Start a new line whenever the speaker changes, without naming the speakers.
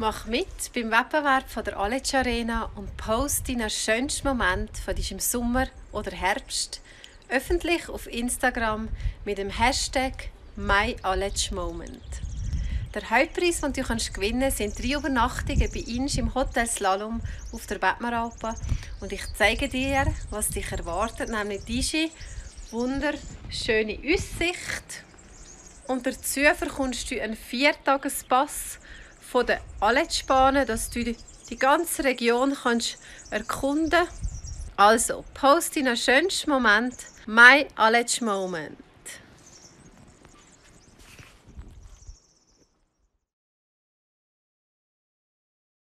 Mach mit beim Wettbewerb von der Aletsch Arena und post deinen schönsten Moment von diesem Sommer oder Herbst öffentlich auf Instagram mit dem Hashtag MyAletschMoment. Der Hauptpreis, den du gewinnen kannst, sind drei Übernachtungen bei uns im Hotel Slalom auf der Bettmaralpe. Und ich zeige dir, was dich erwartet, nämlich diese wunderschöne Aussicht. Und dazu bekommst du einen Viertagespass von der Aletschbahnen, dass du die ganze Region kannst erkunden kannst. Also, poste deinen schönsten Moment, My Aletsch Moment.